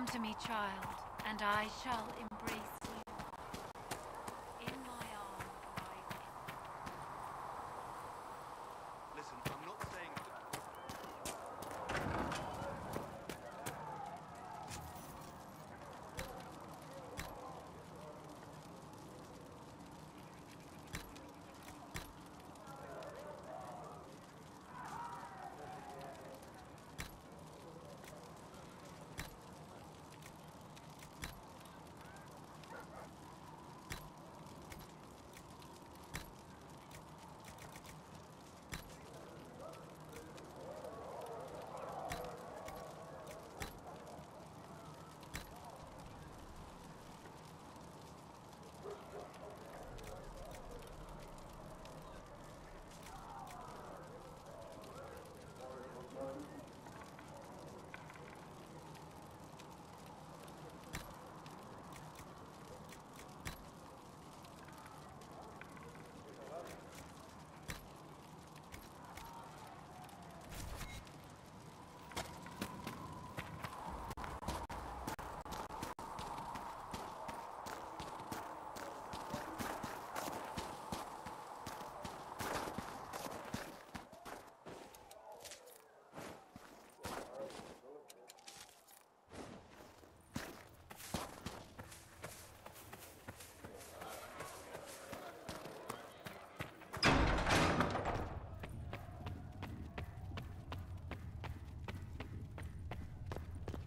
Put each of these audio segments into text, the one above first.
Come to me, child, and I shall embrace you. In my arms lie Listen, I'm not saying that...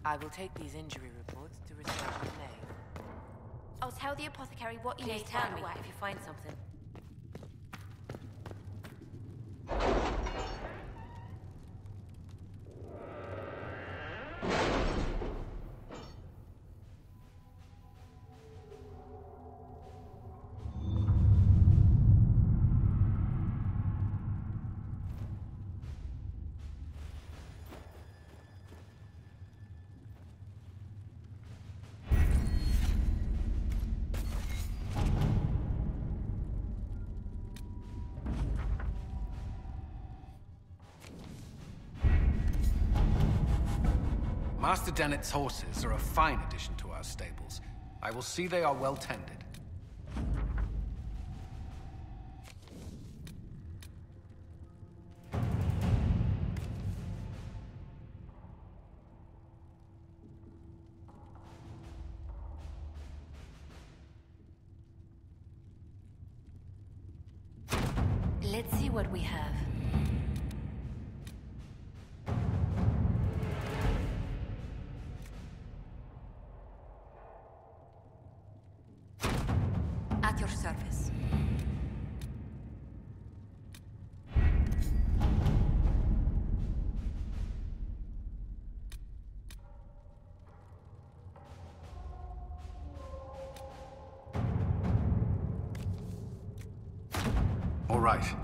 I will take these injury reports to return to the nave. I'll tell the apothecary what you Please need to tell me away. if you find something. Master Dennett's horses are a fine addition to our stables. I will see they are well tended. Right.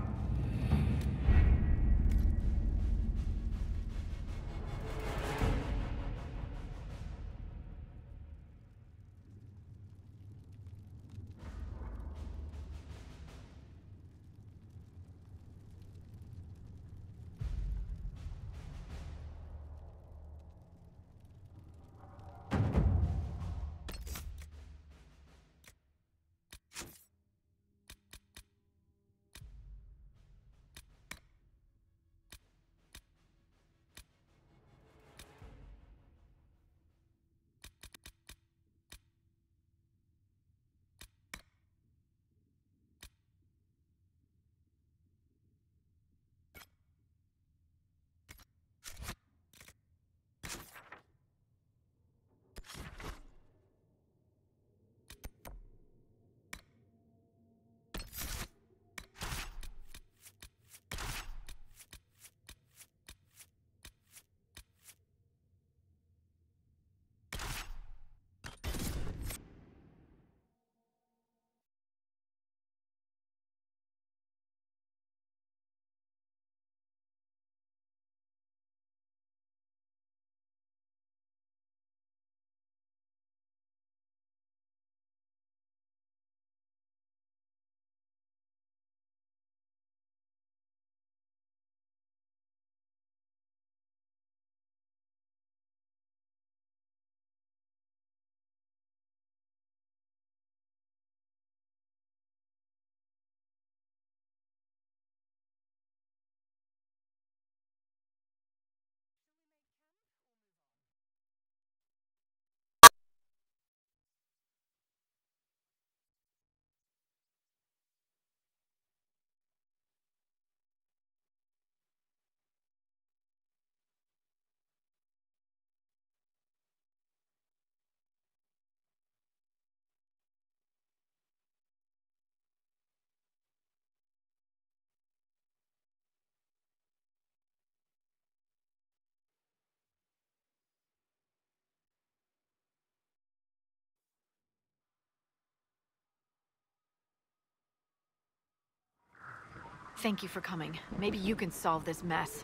Thank you for coming. Maybe you can solve this mess.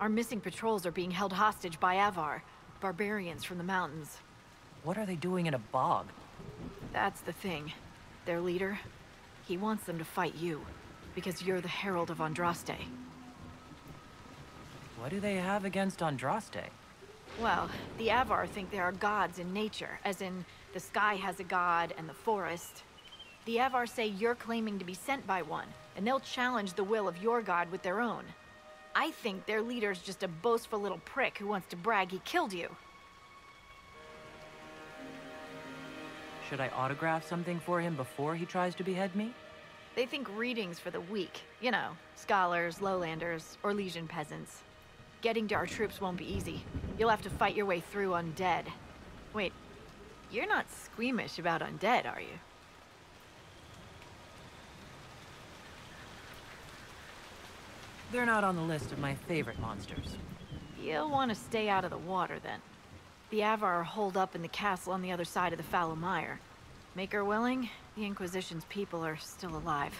Our missing patrols are being held hostage by Avar, barbarians from the mountains. What are they doing in a bog? That's the thing. Their leader, he wants them to fight you, because you're the Herald of Andraste. What do they have against Andraste? Well, the Avar think there are gods in nature, as in the sky has a god and the forest. The Avar say you're claiming to be sent by one, and they'll challenge the will of your god with their own. I think their leader's just a boastful little prick who wants to brag he killed you. Should I autograph something for him before he tries to behead me? They think readings for the weak. You know, scholars, lowlanders, or legion peasants. Getting to our troops won't be easy. You'll have to fight your way through undead. Wait, you're not squeamish about undead, are you? They're not on the list of my favorite monsters. You'll want to stay out of the water, then. The Avar are holed up in the castle on the other side of the Fallow Mire. Maker willing, the Inquisition's people are still alive.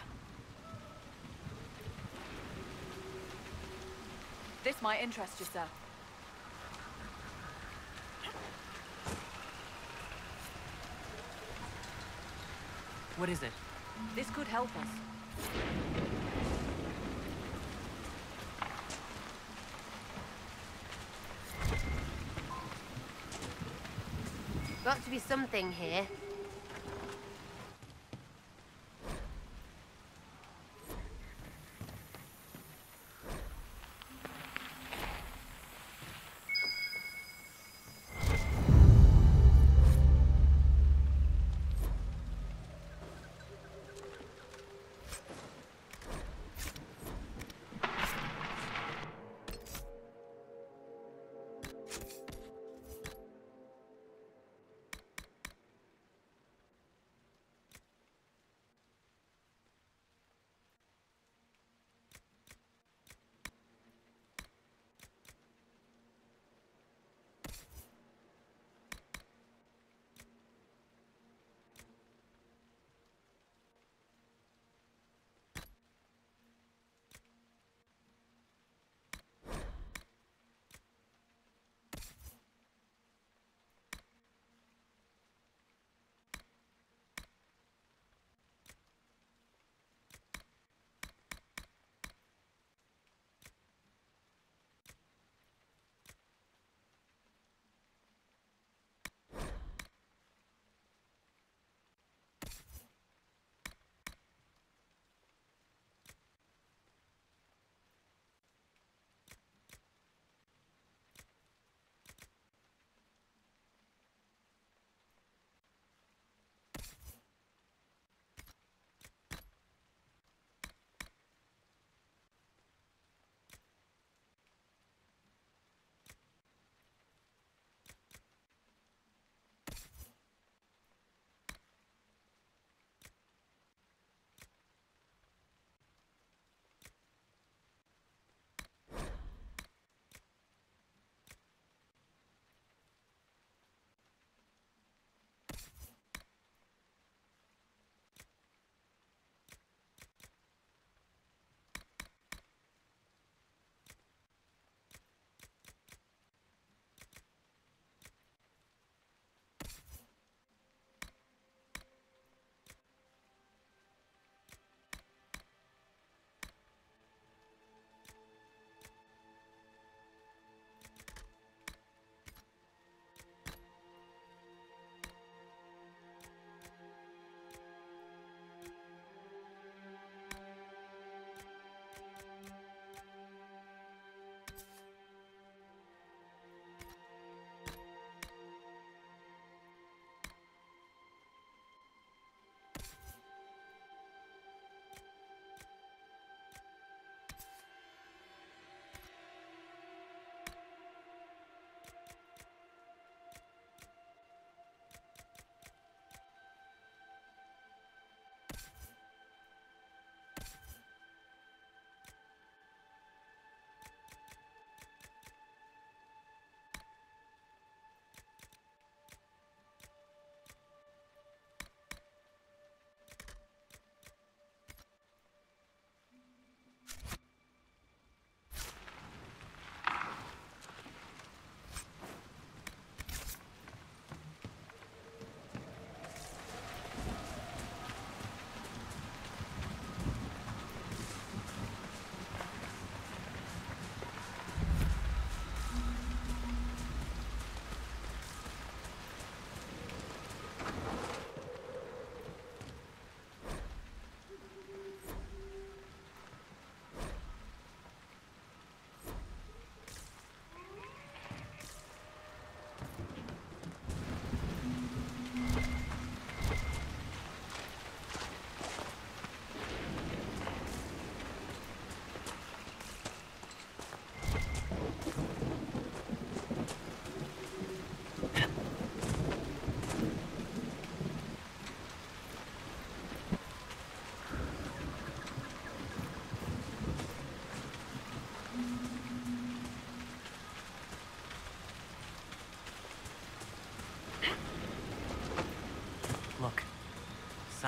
This might interest you, sir. What is it? This could help us. Got to be something here.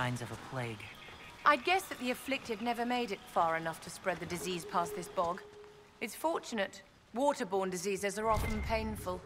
Signs of a plague. I'd guess that the afflicted never made it far enough to spread the disease past this bog. It's fortunate. Waterborne diseases are often painful.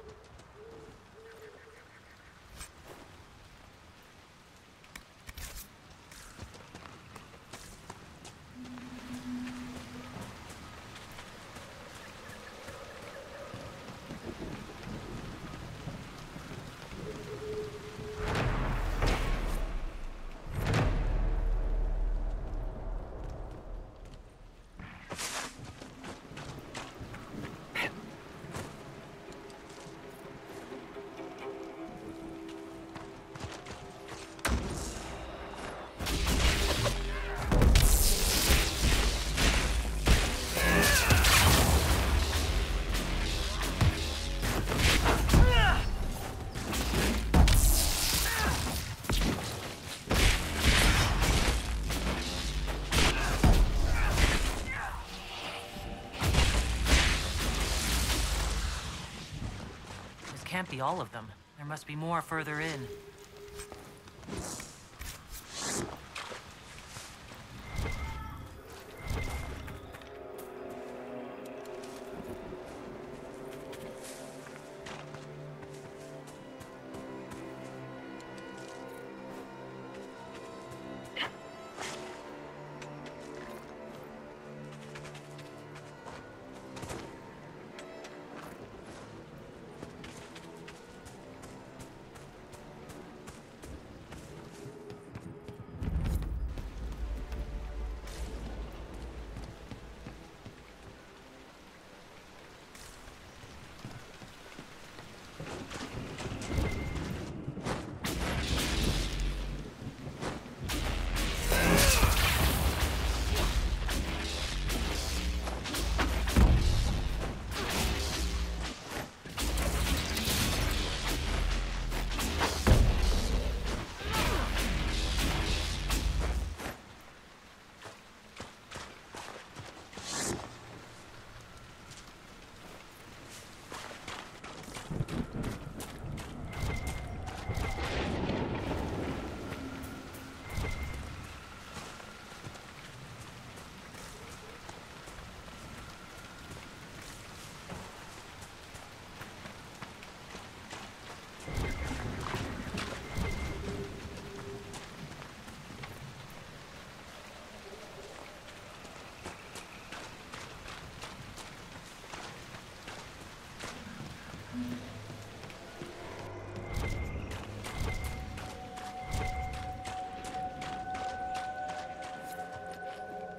Can't be all of them. There must be more further in.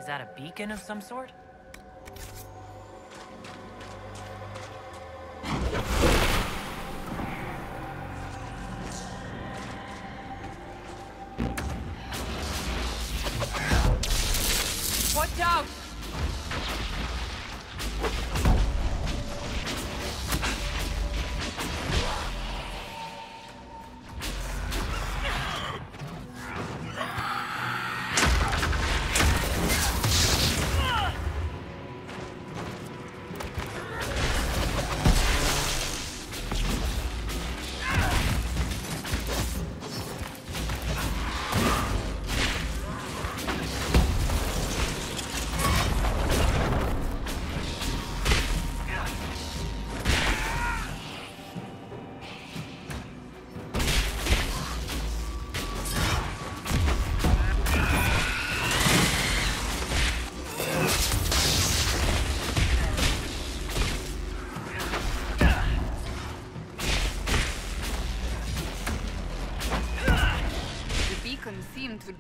Is that a beacon of some sort? Watch out!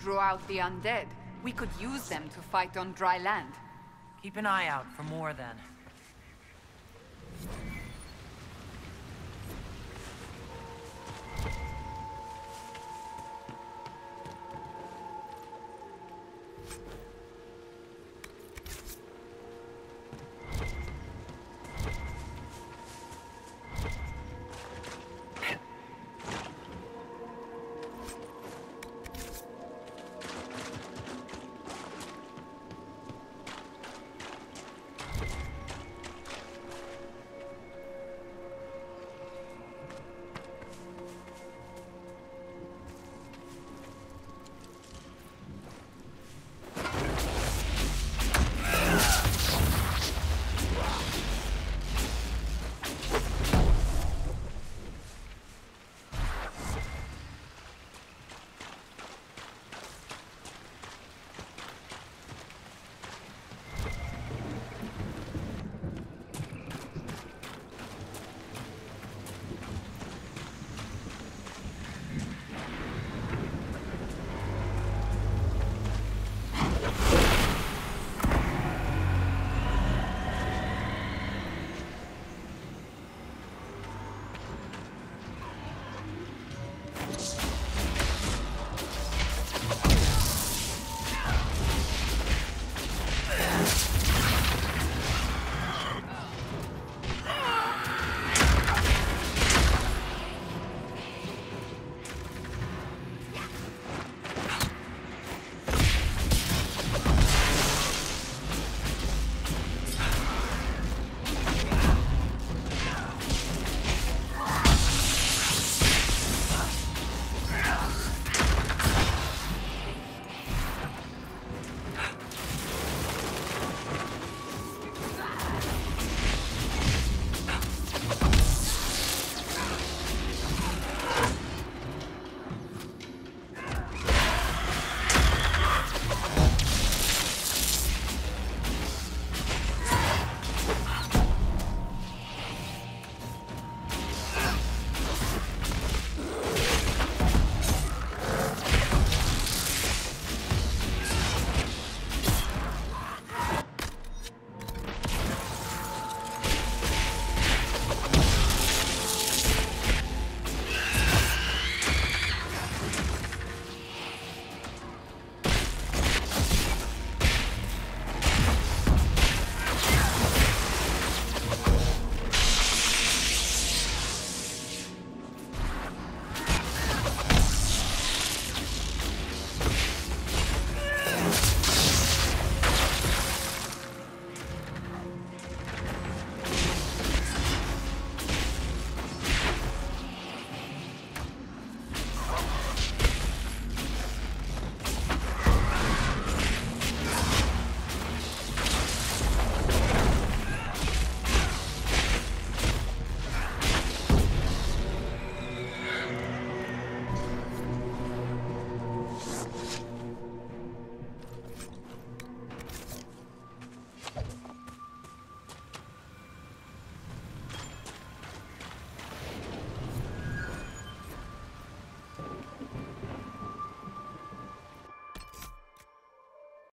Draw out the undead. We could use them to fight on dry land. Keep an eye out for more then.